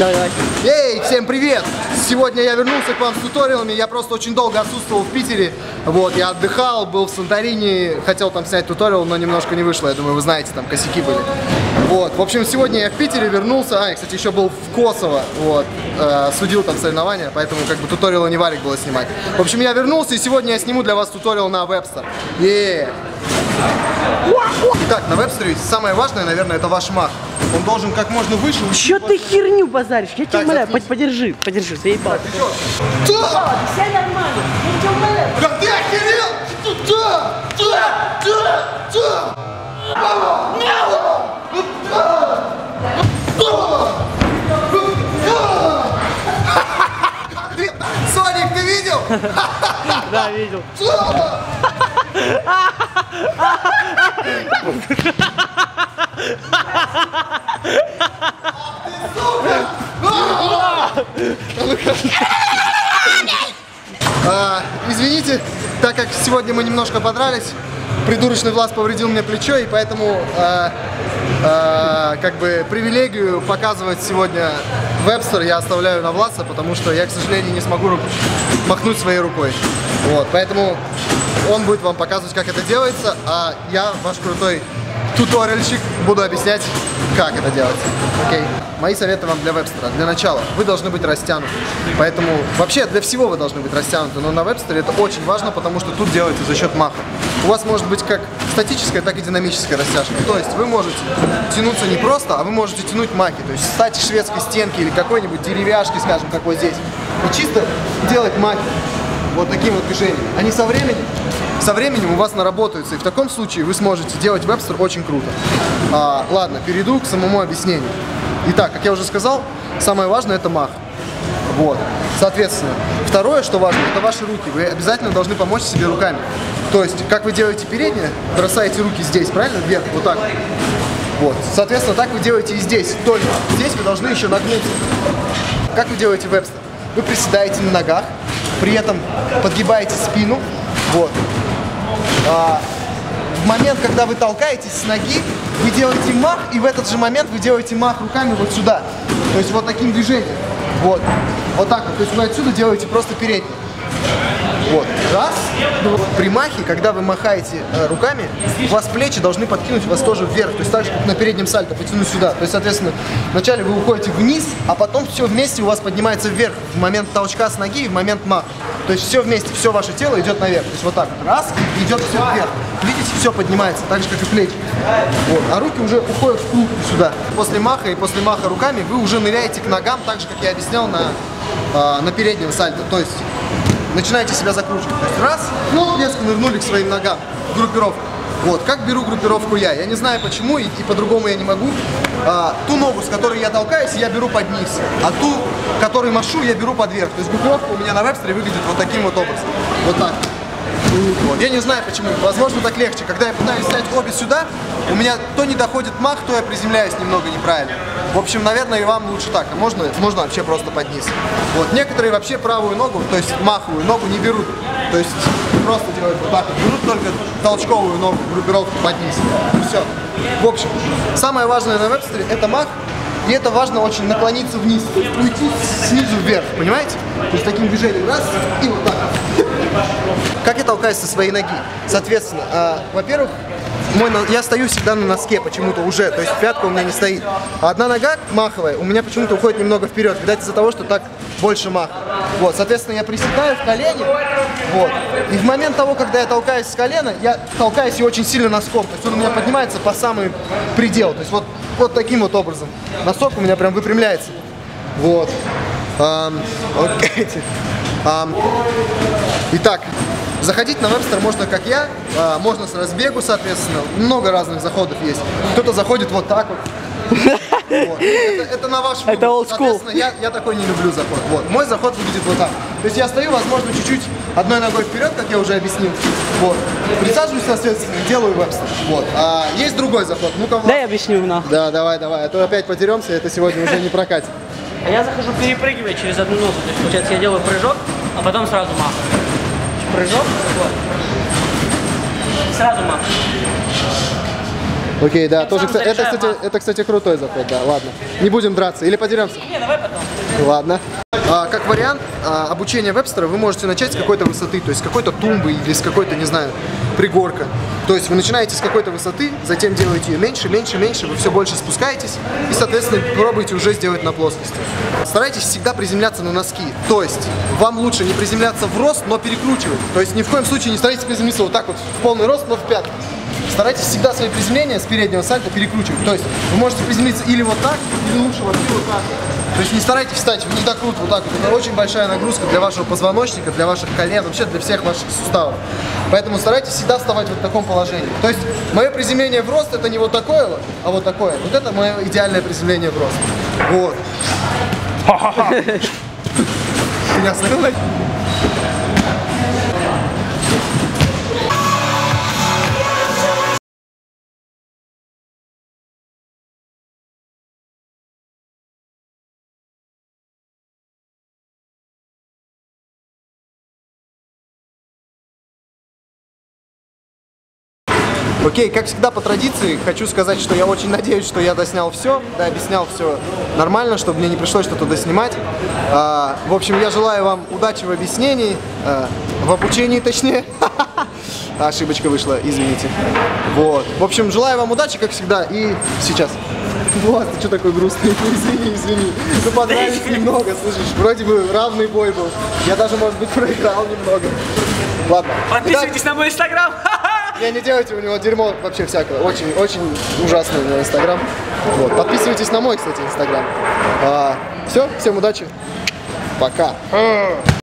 Давай. Эй, всем привет! Сегодня я вернулся к вам с туториалами. Я просто очень долго отсутствовал в Питере. Вот, я отдыхал, был в Санторини, хотел там снять туториал, но немножко не вышло. Я думаю, вы знаете, там косяки были. Вот, в общем, сегодня я в Питере вернулся. А, я, кстати, еще был в Косово, вот, э, судил там соревнования, поэтому как бы туториала не варик было снимать. В общем, я вернулся, и сегодня я сниму для вас туториал на Webster. Е Так, на Webster самое важное, наверное, это ваш мах. Он должен как можно выше Че ты херню базаришь? Я тебя Так, умоляю, заткнись. подержи, подержи, заебал. Ты чё? Да! Все нормально, я тебя умоляю. Да ты охерел? Да! Да! Да! Да! Да, видел. А, извините, так как сегодня мы немножко подрались, придурочный Влас повредил мне плечо, и поэтому а, а, как бы привилегию показывать сегодня Вебстер я оставляю на Власа, потому что я, к сожалению, не смогу махнуть своей рукой. Вот, поэтому он будет вам показывать, как это делается, а я, ваш крутой туториальщик, буду объяснять, как это делать. Окей. Мои советы вам для вебстера. Для начала, вы должны быть растянуты. Поэтому, вообще, для всего вы должны быть растянуты, но на вебстере это очень важно, потому что тут делается за счет маха. У вас может быть как статическая, так и динамическая растяжка. То есть вы можете тянуться не просто, а вы можете тянуть маки. То есть встать из шведской стенки или какой-нибудь деревяшки, скажем, как вот здесь. И чисто делать маки вот таким вот движением. Они со временем, со временем у вас наработаются, и в таком случае вы сможете делать вебстер очень круто. А, ладно, перейду к самому объяснению. Итак, как я уже сказал, самое важное это мах. Вот. Соответственно, второе, что важно, это ваши руки. Вы обязательно должны помочь себе руками. То есть, как вы делаете переднее, бросаете руки здесь, правильно? Вверх, вот так. Вот. Соответственно, так вы делаете и здесь. Только здесь вы должны еще нагнуться. Как вы делаете вебстер? Вы приседаете на ногах, при этом подгибаете спину. Вот. А, в момент, когда вы толкаетесь с ноги, вы делаете мах, и в этот же момент вы делаете мах руками вот сюда. То есть вот таким движением. Вот. Вот так вот. То есть вы отсюда делаете просто передний. Вот. Раз. При махе, когда вы махаете э, руками, у вас плечи должны подкинуть вас тоже вверх. То есть так же, как на переднем сальто, потянуть сюда. То есть, соответственно, вначале вы уходите вниз, а потом все вместе у вас поднимается вверх в момент толчка с ноги и в момент маха. То есть все вместе, все ваше тело идет наверх. То есть вот так. Раз, идет все вверх. Видите, все поднимается, так же, как и плечи. Вот. А руки уже уходят в круг сюда. После маха и после маха руками вы уже ныряете к ногам, так же, как я объяснял на, а, на переднем сальто. То есть начинаете себя закручивать. То есть раз, ну, резко нырнули к своим ногам. Группировка. Вот, как беру группировку я. Я не знаю почему, и, и по-другому я не могу. А, ту ногу, с которой я толкаюсь, я беру под низ. А ту, которой машу, я беру под верх. То есть группировка у меня на вебстере выглядит вот таким вот образом. Вот так. Я не знаю почему. Возможно, так легче. Когда я пытаюсь снять обе сюда, у меня то не доходит мах, то я приземляюсь немного неправильно. В общем, наверное, и вам лучше так. А можно, можно вообще просто под низ. Вот. Некоторые вообще правую ногу, то есть маховую ногу не берут. То есть просто делают вот так. Берут только толчковую ногу, группировку под низ. Все. В общем, самое важное на вебстере это мах. И это важно очень наклониться вниз, уйти снизу вверх, понимаете? То есть таким движением раз и вот так. Как я толкаюсь со своей ноги? Соответственно, а, во-первых, мой, я стою всегда на носке почему-то уже, то есть пятка у меня не стоит. А одна нога маховая у меня почему-то уходит немного вперед, видать из-за того, что так больше мах. Вот, соответственно, я приседаю в колени, вот. И в момент того, когда я толкаюсь с колена, я толкаюсь и очень сильно носком, то есть он у меня поднимается по самый предел, то есть вот, вот таким вот образом. Носок у меня прям выпрямляется. Вот. Ам, окей. Ам, Итак, заходить на вебстер можно как я, а, можно с разбегу, соответственно, много разных заходов есть. Кто-то заходит вот так вот. Вот. Это, это на ваш выбор. Это old school. Я, я такой не люблю заход. Вот. Мой заход выглядит вот так. То есть я стою, возможно, чуть-чуть одной ногой вперед, как я уже объяснил. Вот. Присаживаюсь, соответственно, делаю вебстер. Вот. А есть другой заход. Ну-ка, Влад. Дай я объясню нахуй. Да, давай, давай. А то опять подеремся, это сегодня уже не прокатит. А я захожу перепрыгивая через одну ногу. То есть, получается, я делаю прыжок, а потом сразу мах. Прыжок, вот. Сразу мах. Окей, да, тоже, кстати, это, кстати, это, кстати, крутой заход, да, ладно. Не будем драться, или подеремся? Не, давай потом. Ладно. А, как вариант а, обучения вебстера, вы можете начать с какой-то высоты, то есть с какой-то тумбы или с какой-то, не знаю, пригорка. То есть вы начинаете с какой-то высоты, затем делаете ее меньше, меньше, меньше, вы все больше спускаетесь и, соответственно, пробуете уже сделать на плоскости. Старайтесь всегда приземляться на носки. То есть вам лучше не приземляться в рост, но перекручивать. То есть ни в коем случае не старайтесь приземлиться вот так вот в полный рост, но в пятки. Старайтесь всегда свои приземления с переднего сальта перекручивать. То есть вы можете приземлиться или вот так, или лучше вообще вот так. То есть не старайтесь встать не так круто, вот так вот. Это очень большая нагрузка для вашего позвоночника, для ваших колен, вообще для всех ваших суставов. Поэтому старайтесь всегда вставать вот в таком положении. То есть мое приземление в рост это не вот такое вот, а вот такое. Вот это мое идеальное приземление в рост. Вот. Ты не Окей, как всегда по традиции, хочу сказать, что я очень надеюсь, что я доснял все, да, объяснял все нормально, чтобы мне не пришлось что-то доснимать. А, в общем, я желаю вам удачи в объяснении, а, в обучении точнее. Ошибочка вышла, извините. Вот. В общем, желаю вам удачи, как всегда, и сейчас. Влад, ты что такой грустный? Извини, извини. Ну, понравились немного, слышишь? Вроде бы равный бой был. Я даже, может быть, проиграл немного. Ладно. Подписывайтесь на мой инстаграм. Не, не делайте у него дерьмо вообще всякое. Очень, очень ужасный у него инстаграм. Вот. Подписывайтесь на мой, кстати, инстаграм. А, все, всем удачи. Пока.